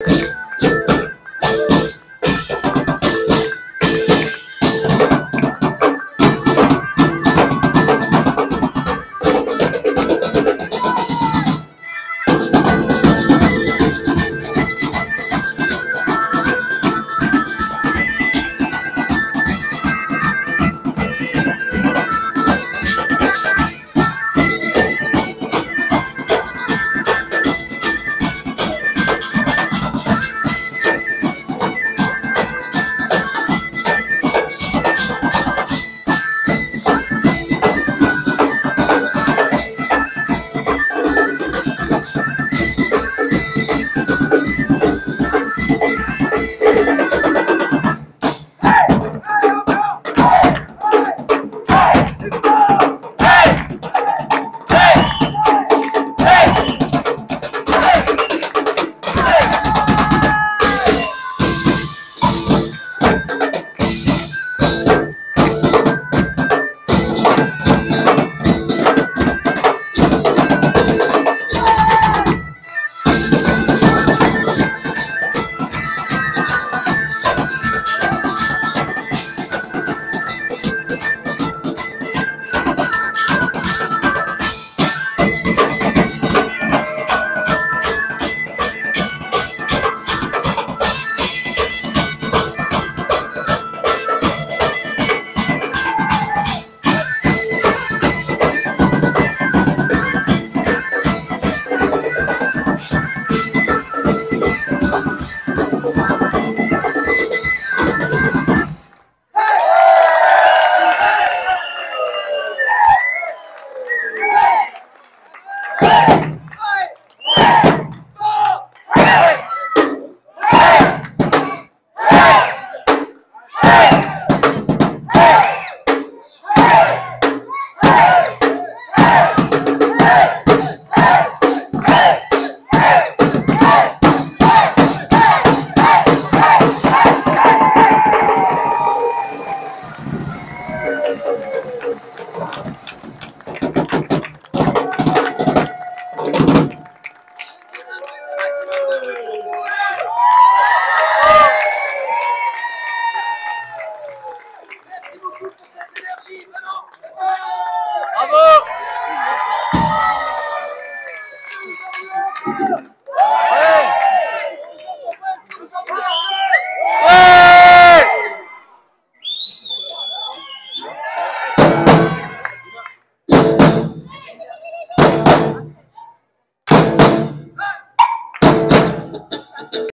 Okay. and